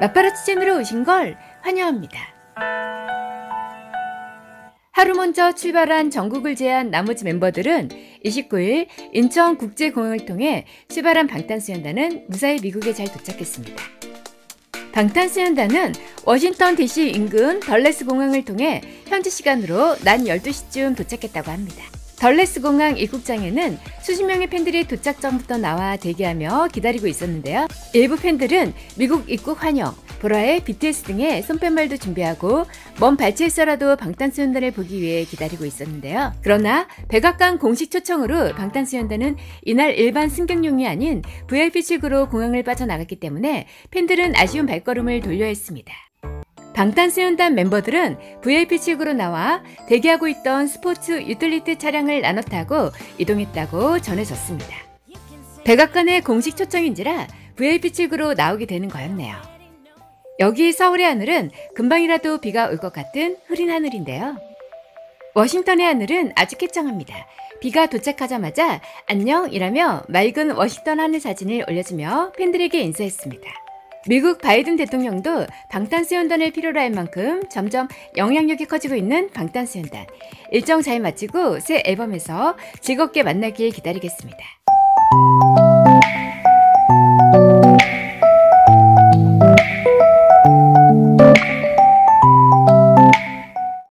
마파라치 젠으로 오신 걸 환영합니다. 하루 먼저 출발한 전국을 제한 나머지 멤버들은 29일 인천국제공항을 통해 출발한 방탄소년단은 무사히 미국에 잘 도착했습니다. 방탄소년단은 워싱턴 DC 인근 덜레스 공항을 통해 현지 시간으로 낮 12시쯤 도착했다고 합니다. 덜레스 공항 입국장에는 수십 명의 팬들이 도착 전부터 나와 대기하며 기다리고 있었는데요. 일부 팬들은 미국 입국 환영, 보라해 BTS 등의 손팻말도 준비하고 먼 발치에서라도 방탄소년단을 보기 위해 기다리고 있었는데요. 그러나 백악관 공식 초청으로 방탄소년단은 이날 일반 승객용이 아닌 VIP식으로 공항을 빠져나갔기 때문에 팬들은 아쉬운 발걸음을 돌려야 했습니다. 방탄소년단 멤버들은 VIP측으로 나와 대기하고 있던 스포츠 유틸리티 차량을 나눠 타고 이동했다고 전해졌습니다. 백악관의 공식 초청인지라 VIP측으로 나오게 되는 거였네요. 여기 서울의 하늘은 금방이라도 비가 올 것 같은 흐린 하늘인데요. 워싱턴의 하늘은 아주 쾌청합니다. 비가 도착하자마자 안녕이라며 맑은 워싱턴 하늘 사진을 올려주며 팬들에게 인사했습니다. 미국 바이든 대통령도 방탄소년단을 필요로 할 만큼 점점 영향력이 커지고 있는 방탄소년단. 일정 잘 마치고 새 앨범에서 즐겁게 만나길 기다리겠습니다.